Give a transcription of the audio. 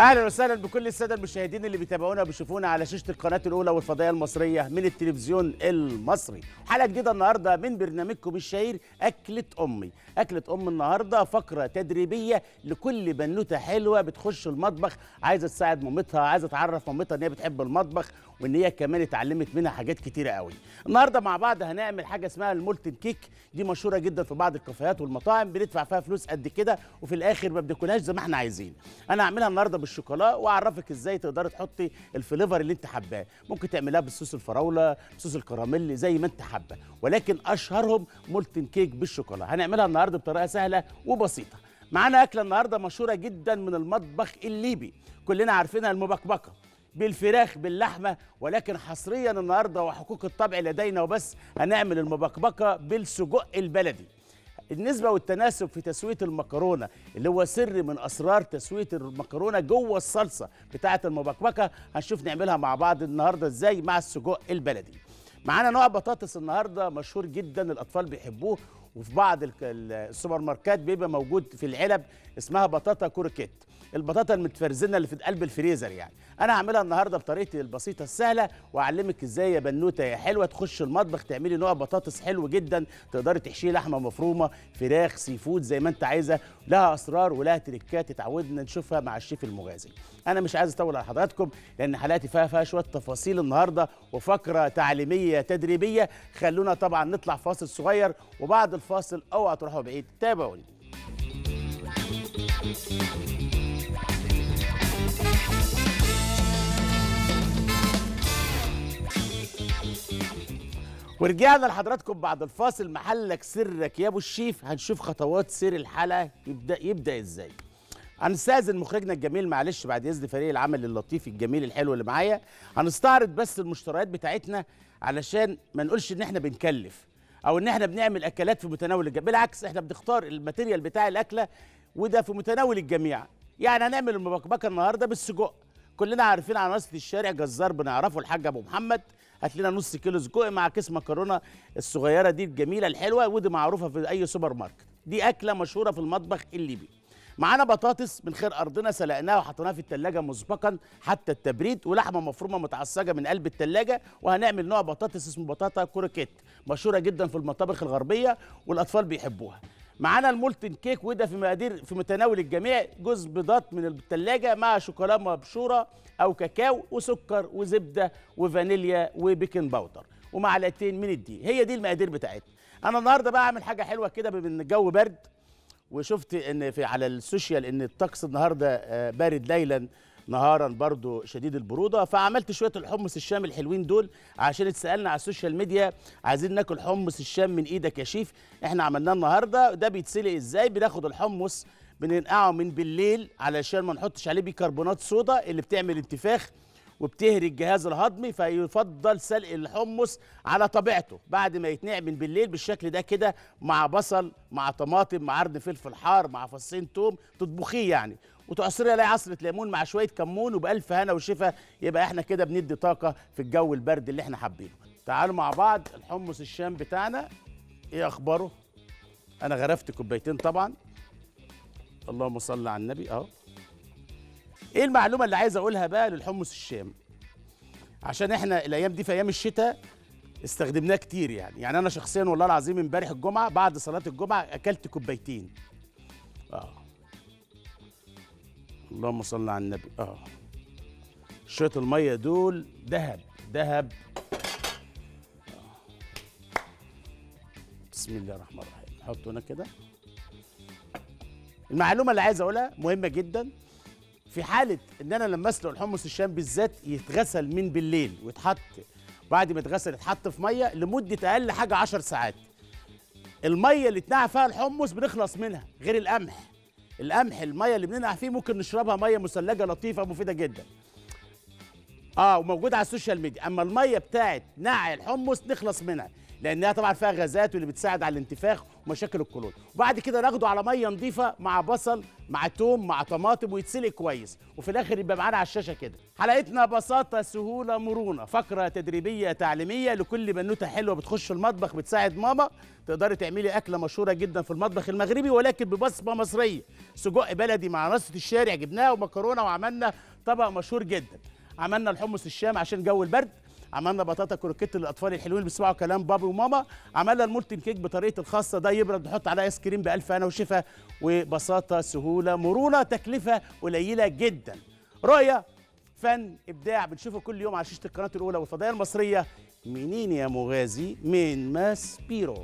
أهلا وسهلا بكل السادة المشاهدين اللي بيتابعونا وبيشوفونا على شاشة القناة الأولى والفضائية المصرية من التلفزيون المصري. حلقة جديدة النهارده من برنامجكم الشهير أكلة أمي. أكلة أم النهارده فقرة تدريبية لكل بنوتة حلوة بتخش المطبخ. عايزة تساعد مامتها عايزة تعرف مامتها إن هي بتحب المطبخ وإن هي كمان اتعلمت منها حاجات كتيرة قوي. النهارده مع بعض هنعمل حاجة اسمها المولتن كيك. دي مشهورة جدا في بعض الكافيهات والمطاعم بندفع فيها فلوس قد كده وفي الآخر ما بناكلهاش زي ما إحنا عايزين. أنا هعملها النهارده بالشوكولا واعرفك إزاي تقدري تحطي ال flavor اللي انت حباه. ممكن تعملها بالصوص الفراولة بصوص الكراميل زي ما انت حابة. ولكن أشهرهم molten cake بالشوكولا. هنعملها النهارده بطريقة سهلة وبسيطة. معانا أكلة النهارده مشهورة جدا من المطبخ الليبي. كلنا عارفينها المبكبكة. بالفراخ باللحمة. ولكن حصريا النهارده وحقوق الطبع لدينا وبس هنعمل المبكبكة بالسجق البلدي. النسبة والتناسب في تسوية المكرونة اللي هو سر من أسرار تسوية المكرونة جوه الصلصة بتاعة المبكبكة هنشوف نعملها مع بعض النهاردة إزاي مع السجق البلدي. معانا نوع بطاطس النهاردة مشهور جدا الأطفال بيحبوه وفي بعض ال- ال- السوبر ماركات بيبقى موجود في العلب اسمها بطاطا كروكيت البطاطا المتفرزنة اللي في قلب الفريزر يعني. أنا هعملها النهارده بطريقتي البسيطة السهلة وأعلمك إزاي يا بنوتة يا حلوة تخش المطبخ تعملي نوع بطاطس حلو جدا تقدري تحشيه لحمة مفرومة فراخ seafood زي ما أنت عايزة. لها أسرار ولها تريكات اتعودنا نشوفها مع الشيف المغازي. أنا مش عايز أطول على حضراتكم لأن حلقتي فيها فيها شوية تفاصيل النهارده وفقرة تعليمية تدريبية. خلونا طبعا نطلع فاصل صغير وبعد الفاصل اوعى تروحوا بعيد. تابعوني. ورجعنا لحضراتكم بعد الفاصل. محلك سرك يا أبو الشيف. هنشوف خطوات سير الحلقة يبدا يبدأ إزاي. هنستأذن مخرجنا الجميل معلش بعد إذن فريق العمل اللطيف الجميل الحلو اللي معايا. هنستعرض بس المشتريات بتاعتنا علشان ما نقولش إن إحنا بنكلف. أو ان إحنا بنعمل اكلات في متناول الجميع بالعكس إحنا بنختار الماتيريال بتاع الاكلة وده في متناول الجميع. يعني هنعمل المبكبكة النهارده بالسجق. كلنا عارفين عناصر الشارع جزار بنعرفه الحاج أبو محمد. هات لنا نص كيلو سجق مع كيس مكرونة الصغيرة دي الجميلة الحلوة ودي معروفة في أي سوبر ماركت. دي أكلة مشهورة في المطبخ الليبي. معانا بطاطس من خير أرضنا سلقناها وحطيناها في التلاجة مسبقا حتى التبريد ولحمة مفرومة متعصجة من قلب التلاجة وهنعمل نوع بطاطس اسمه بطاطا كروكيت مشهورة جدا في المطابخ الغربية والأطفال بيحبوها. معانا ال molten cake وده في مقادير في متناول الجميع جوز بيضات من الثلاجه مع شوكولاته مبشورة أو كاكاو وسكر وزبدة وفانيليا و baking powder ومعلقتين من الدقيق. هي دي المقادير بتاعتنا. أنا النهارده بقى اعمل حاجة حلوة كده بما ان الجو برد. وشفت إن في على ال social إن الطقس النهارده آه، بارد ليلا نهارا برضو شديد البرودة. فعملت شوية الحمص الشام الحلوين دول عشان اتسألنا على ال social media. عايزين ناكل حمص الشام من إيدك يا شيف. إحنا عملناه النهارده. ده بيتسلق إزاي؟ بناخد الحمص بننقعه من بالليل علشان ما نحطش عليه بيكربونات صودا اللي بتعمل انتفاخ. وبتهري الجهاز الهضمي فيفضل سلق الحمص على طبيعته. بعد ما يتنقع من بالليل بالشكل ده كده مع بصل مع طماطم مع عرض فلفل حار مع فصين توم تطبخيه يعني. وتعصري عليه عصرة ليمون مع شوية كمون وبألف هنا وشفا. يبقى إحنا كده بندي طاقة في الجو البرد اللي إحنا حابينه. تعالوا مع بعض الحمص الشام بتاعنا. إيه أخباره؟ أنا غرفت كوبايتين طبعا. اللهم صل على النبي. أهو. إيه المعلومة اللي عايز اقولها بقى للحمص الشام؟ عشان إحنا الأيام دي في أيام الشتاء استخدمناه كتير يعني. يعني أنا شخصيا والله العظيم امبارح الجمعة بعد صلاة الجمعة اكلت كوبايتين. آه. اللهم صل على النبي. آه. شوية المية دول ذهب ذهب. بسم الله الرحمن الرحيم. نحطه هنا كده. المعلومة اللي عايز اقولها مهمة جدا. في حالة إن أنا لما أسلق الحمص الشام بالذات يتغسل من بالليل ويتحط بعد ما يتغسل يتحط في مية لمدة أقل حاجة 10 ساعات. المية اللي اتنقع فيها الحمص بنخلص منها غير القمح. القمح المية اللي بننقع فيه ممكن نشربها مية مثلجه لطيفة مفيدة جدا. آه وموجودة على ال social media. أما المية بتاعت نقع الحمص نخلص منها لأنها طبعا فيها غازات واللي بتساعد على الانتفاخ ومشاكل القولون. وبعد كده ناخده على مية نظيفة مع بصل مع توم مع طماطم ويتسلق كويس. وفي الآخر يبقى معانا على الشاشة كده. حلقتنا بساطة سهولة مرونة. فقرة تدريبية تعليمية لكل بنوتة حلوة بتخش المطبخ بتساعد ماما. تقدري تعملي أكلة مشهورة جدا في المطبخ المغربي ولكن ببصمة مصرية. سجق بلدي مع رصة الشارع جبناها ومكرونة وعملنا طبق مشهور جدا. عملنا الحمص الشام عشان جو البرد. عملنا بطاطا كروكيت للأطفال الحلوين اللي بيسمعوا كلام بابا وماما. عملنا ال molten cake بطريقة الخاصة ده يبرد نحط عليه ice cream بألف هنا وشفا وبساطة سهولة مرونة تكلفة قليلة جدا. رؤية فن إبداع بنشوفه كل يوم على شاشة القناة الأولى والفضائية المصرية. منين يا مغازي؟ من ماس بيرو